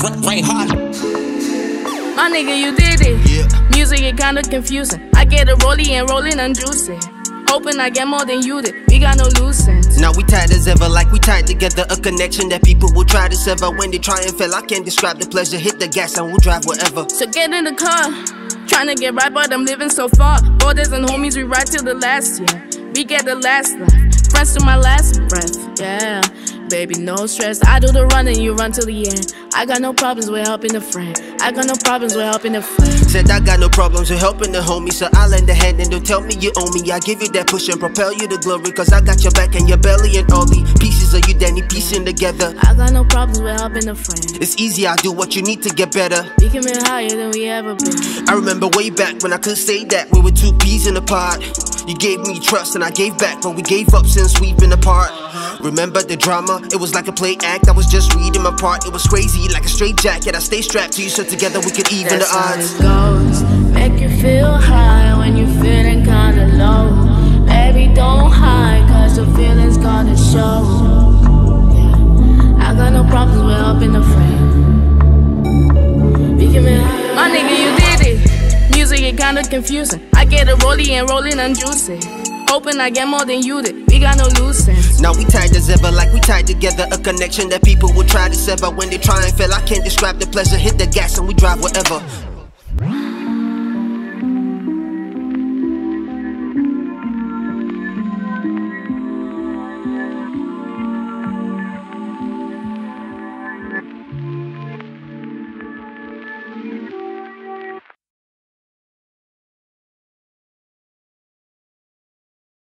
hard. My nigga, you did it. Yeah. Music get kinda confusing. I get a rollie and rolling and juicy. Hoping I get more than you did. We got no loose ends. Now we tied as ever, like we tied together. A connection that people will try to sever when they try and fail. I can't describe the pleasure. Hit the gas and we'll drive wherever. So get in the car. Trying to get right, but I'm living so far. Borders and homies, we ride till the last year. We get the last life. Friends to my last breath. Yeah. Baby, no stress. I do the run and you run till the end. I got no problems with helping a friend. I got no problems with helping a friend. Said I got no problems with helping the homie, so I lend a hand and don't tell me you owe me. I give you that push and propel you to glory, cause I got your back and your belly and all the pieces of you that need piecing together. I got no problems with helping a friend. It's easy, I do what you need to get better. We can be higher than we ever been. I remember way back when I could say that we were two peas in a pod. You gave me trust and I gave back, but we gave up since we've been apart. Remember the drama? It was like a play act. I was just reading my part. It was crazy, like a straight jacket. I stay strapped to you, so together we could even That's the how odds. it goes. Make you feel high when you're feeling kinda low. Baby, don't hide, cause the feeling's gonna show. Yeah. I got no problems with helping a friend. We can be high. My nigga, you kinda confusing. I get a rollie and rolling and juicy. Hoping I get more than you did. We got no loose ends. Now we tied as ever, like we tied together. A connection that people will try to sever when they try and fail. I can't describe the pleasure. Hit the gas and we drive wherever.